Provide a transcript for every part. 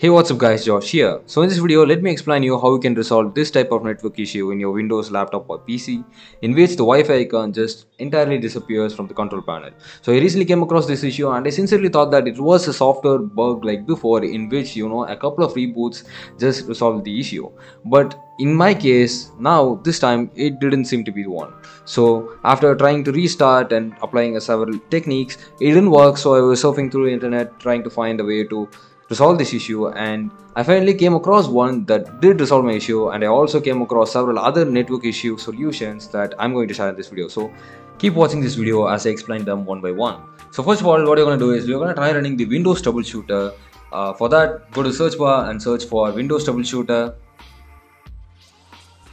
Hey what's up guys Josh here. So in this video let me explain you how you can resolve this type of network issue in your Windows laptop or PC in which the Wi-Fi icon just entirely disappears from the control panel. So I recently came across this issue and I sincerely thought that it was a software bug like before in which you know a couple of reboots just resolved the issue. But in my case now this time it didn't seem to be the one. So after trying to restart and applying several techniques it didn't work so I was surfing through the internet trying to find a way to resolve this issue and I finally came across one that did resolve my issue and I also came across several other network issue solutions that I'm going to share in this video. So keep watching this video as I explain them one by one. So first of all what you're going to do is you're going to try running the Windows troubleshooter. Uh, for that go to search bar and search for Windows troubleshooter.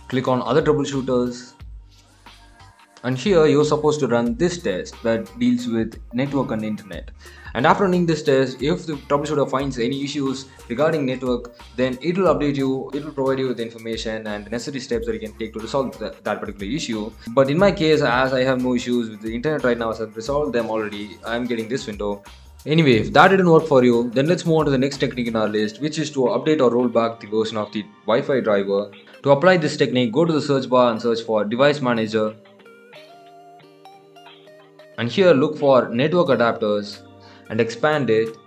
Click on other troubleshooters and here you're supposed to run this test that deals with network and internet. And after running this test if the troubleshooter finds any issues regarding network then it will update you it will provide you with information and necessary steps that you can take to resolve that, that particular issue. But in my case as i have no issues with the internet right now as i've resolved them already. I'm getting this window. Anyway, if that didn't work for you, then let's move on to the next technique in our list, which is to update or roll back the version of the Wi-Fi driver. To apply this technique, go to the search bar and search for Device Manager and here look for network adapters and expand it.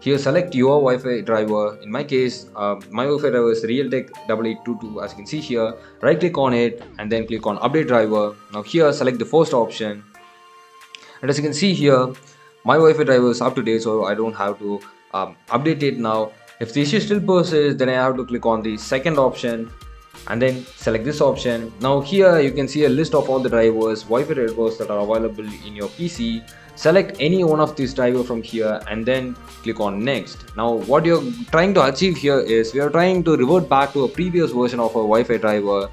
Here select your Wi-Fi driver. In my case uh, my Wi-Fi driver is Realtek 8822 as you can see here. Right click on it and then click on update driver. Now here select the first option. And as you can see here my Wi-Fi driver is up to date so I don't have to um, update it now. If the issue still persists then I have to click on the second option and then select this option. Now here you can see a list of all the drivers Wi-Fi drivers that are available in your PC select any one of these driver from here and then click on next. Now what you're trying to achieve here is we are trying to revert back to a previous version of a Wi-Fi driver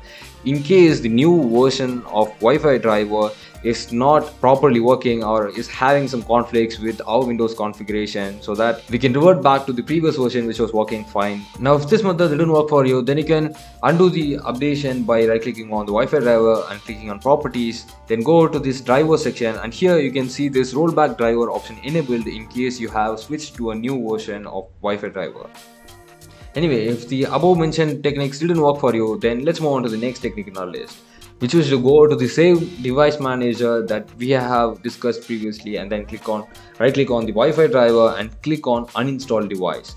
in case the new version of Wi-Fi driver is not properly working or is having some conflicts with our Windows configuration so that we can revert back to the previous version which was working fine. Now if this method didn't work for you then you can undo the updation by right clicking on the Wi-Fi driver and clicking on properties then go to this driver section and here you can see this rollback driver option enabled in case you have switched to a new version of Wi-Fi driver. Anyway, if the above mentioned techniques didn't work for you, then let's move on to the next technique in our list which is to go to the same device manager that we have discussed previously and then click on right click on the Wi-Fi driver and click on uninstall device.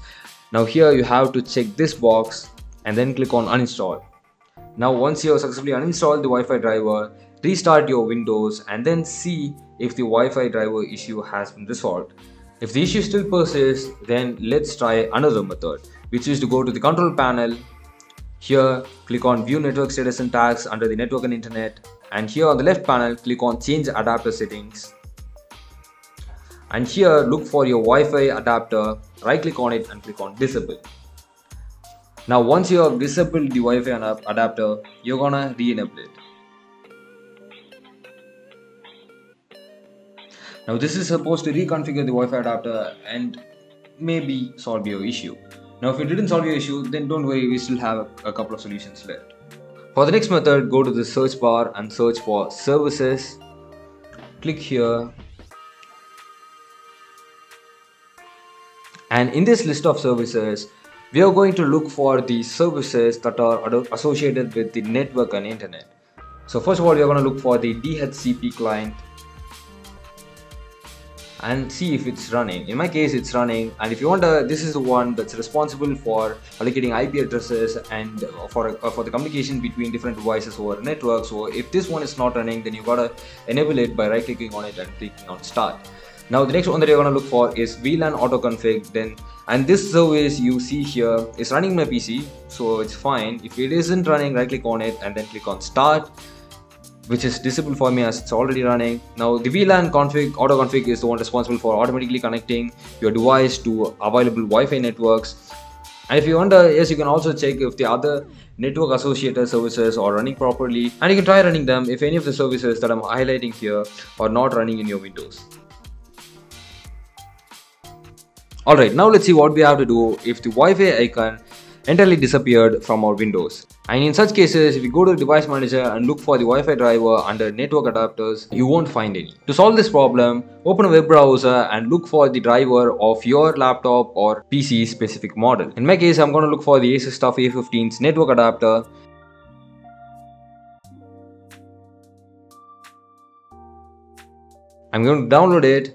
Now here you have to check this box and then click on uninstall. Now once you have successfully uninstalled the Wi-Fi driver, restart your Windows and then see if the Wi-Fi driver issue has been resolved. If the issue still persists, then let's try another method, which is to go to the control panel here, click on View Network Status and Tasks under the Network and Internet. And here on the left panel, click on Change Adapter Settings. And here, look for your Wi-Fi adapter, right click on it and click on Disable. Now once you have disabled the Wi-Fi adapter, you're gonna re-enable it. Now this is supposed to reconfigure the Wi-Fi adapter and maybe solve your issue. Now if it didn't solve your issue, then don't worry, we still have a, a couple of solutions left. For the next method, go to the search bar and search for services. Click here. And in this list of services, we are going to look for the services that are associated with the network and internet. So first of all, we are going to look for the DHCP client and see if it's running. In my case, it's running. And if you want to, this is the one that's responsible for allocating IP addresses and for uh, for the communication between different devices over network. So if this one is not running, then you gotta enable it by right clicking on it and clicking on start. Now the next one that you're gonna look for is WLAN auto config. Then and this service you see here is running my PC, so it's fine. If it isn't running, right click on it and then click on start which is disabled for me as it's already running. Now the WLAN config, auto config is the one responsible for automatically connecting your device to available Wi-Fi networks. And if you wonder, yes, you can also check if the other network associated services are running properly and you can try running them if any of the services that I'm highlighting here are not running in your Windows. Alright, now let's see what we have to do if the Wi-Fi icon entirely disappeared from our windows. And in such cases, if you go to the device manager and look for the Wi-Fi driver under network adapters, you won't find any. To solve this problem, open a web browser and look for the driver of your laptop or PC specific model. In my case, I'm going to look for the Asus TUF A15's network adapter I'm going to download it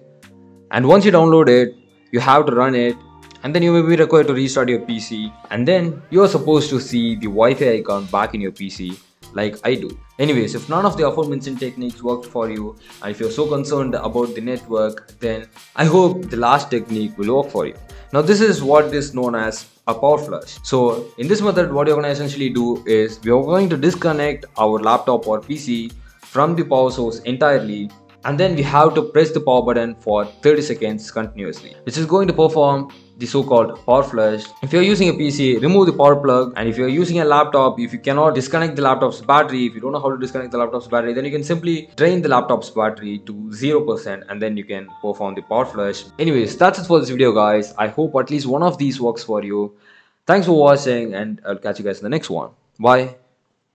and once you download it you have to run it and then you may be required to restart your PC and then you are supposed to see the Wi-Fi icon back in your PC like I do. Anyways, if none of the aforementioned techniques worked for you and if you're so concerned about the network then I hope the last technique will work for you. Now this is what is known as a power flush. So in this method what you're going to essentially do is we are going to disconnect our laptop or PC from the power source entirely and then we have to press the power button for 30 seconds continuously which is going to perform the so-called power flush. If you're using a PC, remove the power plug and if you're using a laptop, if you cannot disconnect the laptop's battery, if you don't know how to disconnect the laptop's battery, then you can simply drain the laptop's battery to 0% and then you can perform the power flush. Anyways, that's it for this video guys. I hope at least one of these works for you. Thanks for watching and I'll catch you guys in the next one. Bye.